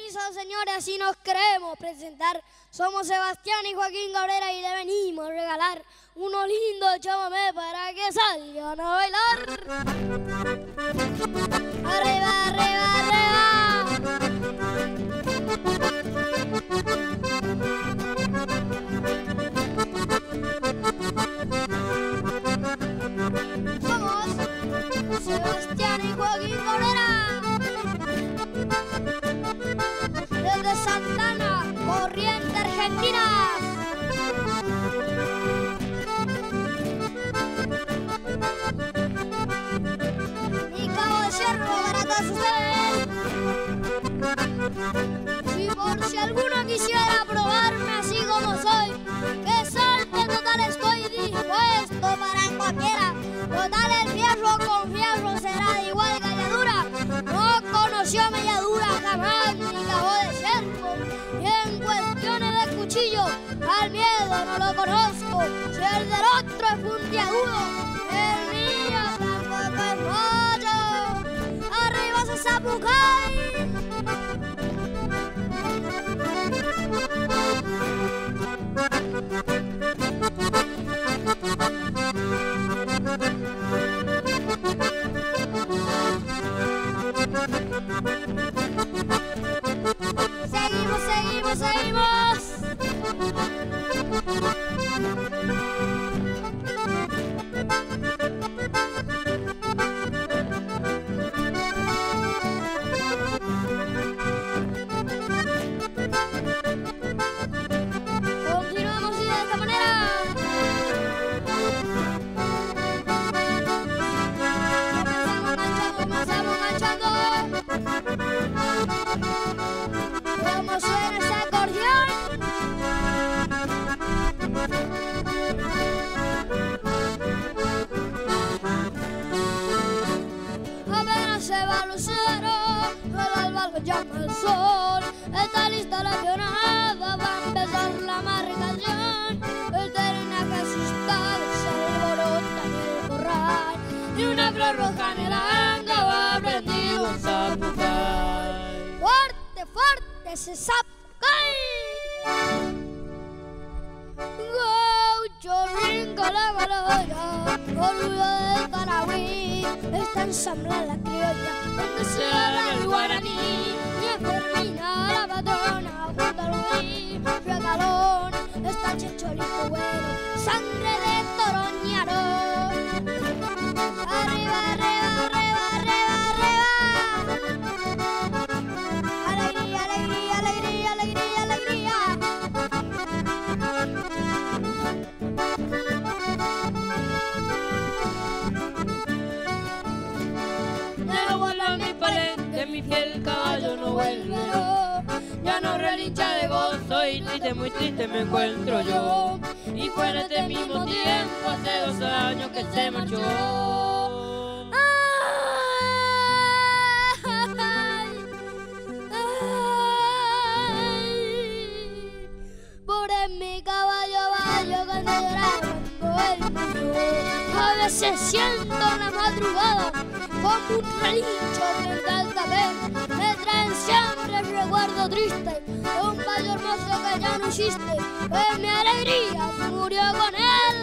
permiso, señores, así nos queremos presentar. Somos Sebastián y Joaquín Cabrera y le venimos a regalar unos lindos chamamé para que salgan a bailar. Lo conozco. Si el del otro es puntiagudo, el mío tampoco es mollo. Arriba se zapucay. El anga va prendido un zapucay. Fuerte, fuerte ese zapucay. Gaucho brinca la galera, orgullo del Paraguay, está ensamblada la criolla, donde se habla el guaraní, y Fermina la patrona, junto al Luis, regalón, está Checholito bueno, sangre muy triste me encuentro yo. Y fue en este mismo tiempo, hace dos años que se marchó. En mi caballo vaya cuando lloraba murió. A veces siento la madrugada como un relincho frente al tapén. Recuerdo triste de un caballo hermoso que ya no existe. Pues mi alegría murió con él.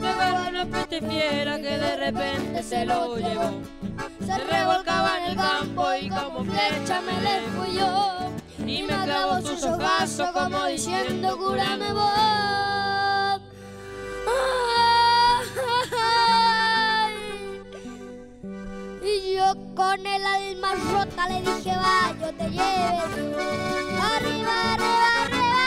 Luego una peste fiera que de repente se lo llevó. Se revolcaba en el campo y como flecha me le fui yo. y me clavó sus ojazos como diciendo cúrame vos. Con el alma rota le dije va, yo te lleve arriba, arriba, arriba.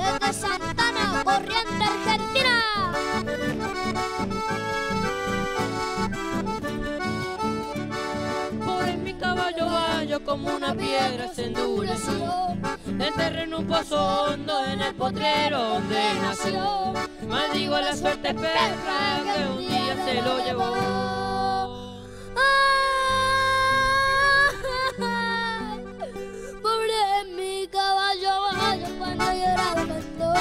Desde Santana, Corriente, Argentina. Por mi caballo gallo como una piedra se endureció. En un pozo hondo en el potrero donde nació. Maldigo la suerte perra que un día se lo llevó. Pobre mi caballo, vaya cuando lloraba cuando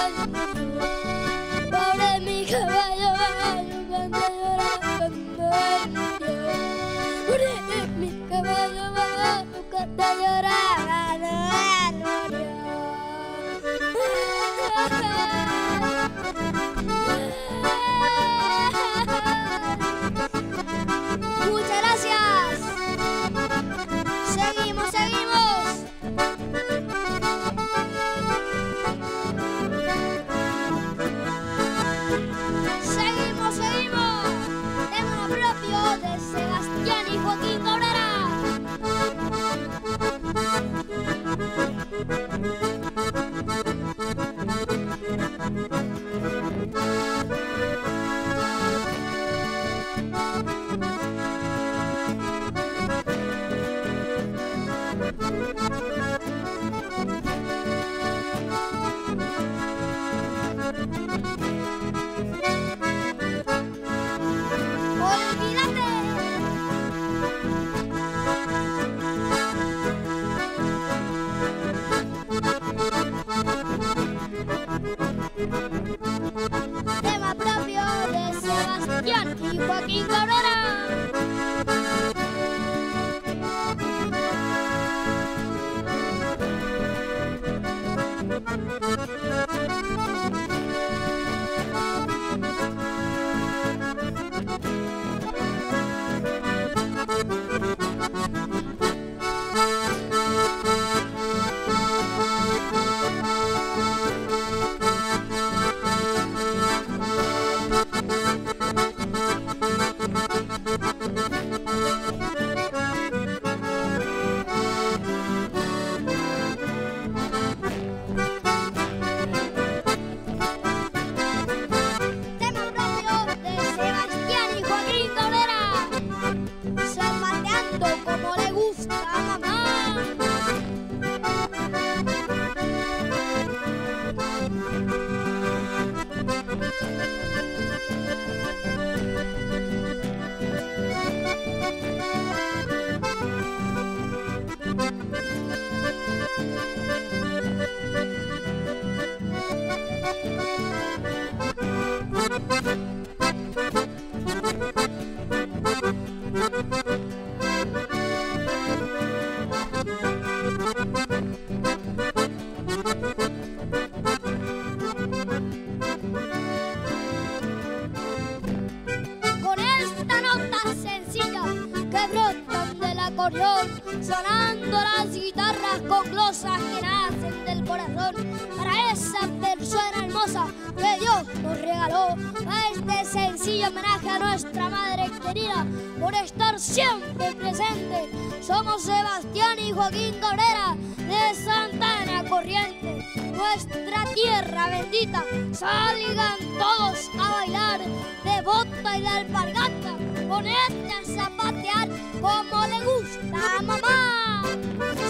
sonando las guitarras con glosas que nacen del corazón, para esa persona hermosa que Dios nos regaló, a este sencillo homenaje a nuestra madre querida, por estar siempre presente. Somos Sebastián y Joaquín Cabrera de Santana Corriente, nuestra tierra bendita. Salgan todos a bailar de bota y de alpargata, ponete a zapatear como le gusta a mamá.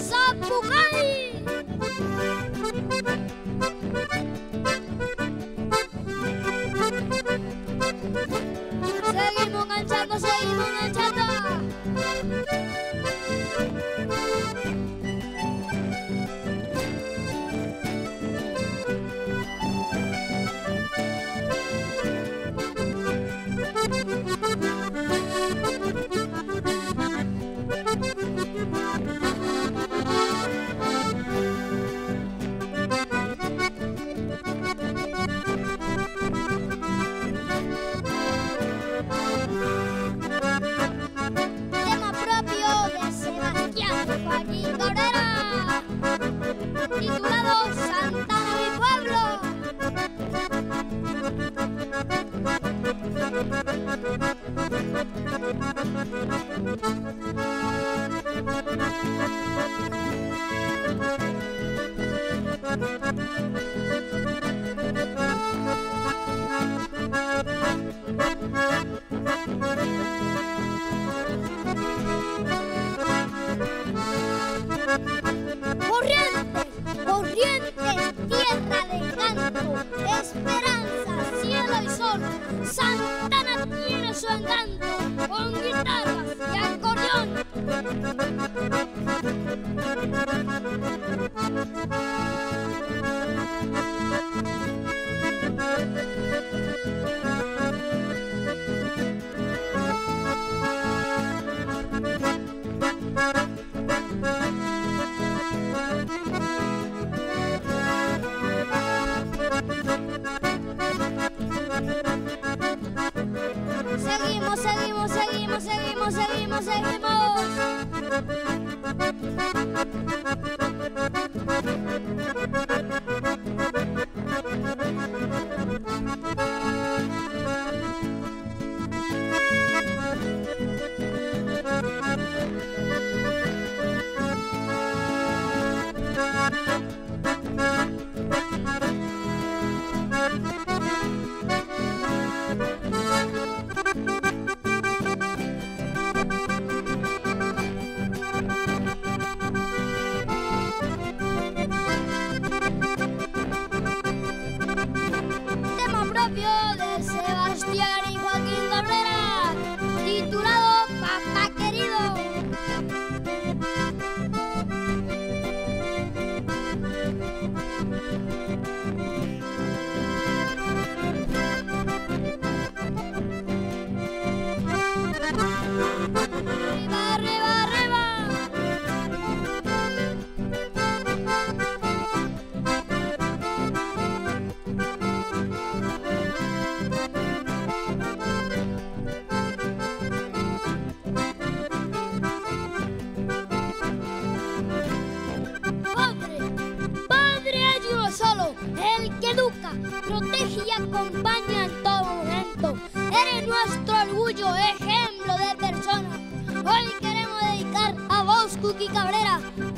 ¡Zapucay! Seguimos enganchando, seguimos enganchando. Titulado Santana mi pueblo. seguimos, seguimos, seguimos, seguimos, seguimos. seguimos. Thank you.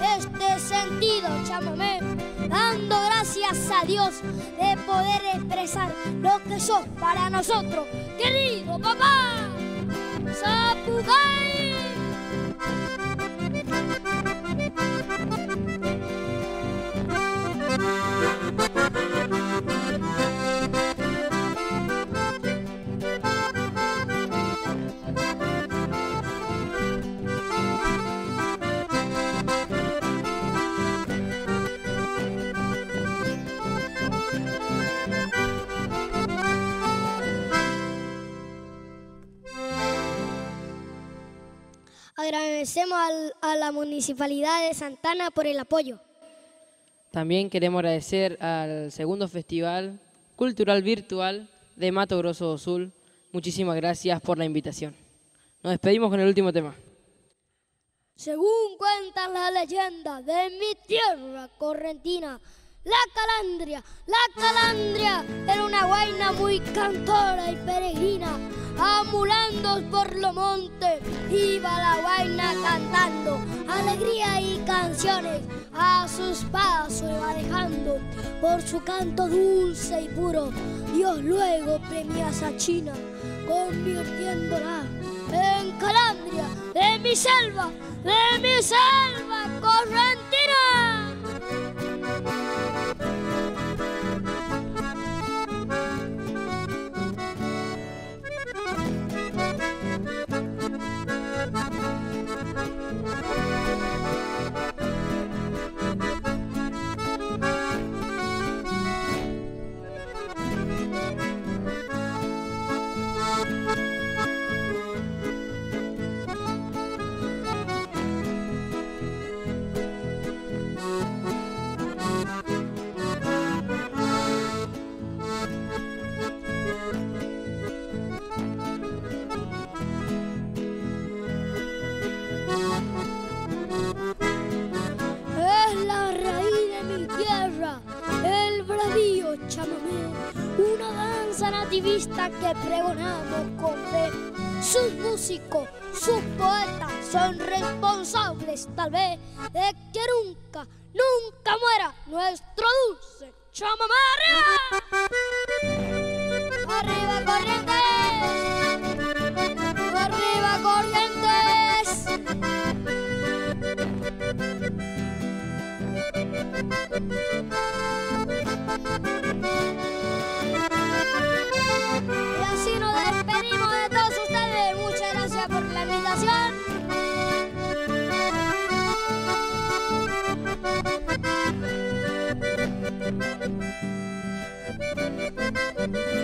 Este sentido, chamamé, dando gracias a Dios de poder expresar lo que sos para nosotros, querido papá. ¡Zapucay! Agradecemos al- a la Municipalidad de Santana por el apoyo. También queremos agradecer al segundo Festival Cultural Virtual de Mato Grosso do Sul. Muchísimas gracias por la invitación. Nos despedimos con el último tema. Según cuentan las leyendas de mi tierra correntina, la calandria, la calandria era una guaina muy cantora y peregrina. Ambulando por los montes, iba la guaina cantando alegría y canciones. A sus pasos iba dejando por su canto dulce y puro. Dios luego premia a china, convirtiéndola en calandria de mi selva, de mi selva correntina. Danza nativista que pregonamos con fe. Sus músicos, sus poetas son responsables tal vez de que Thank you.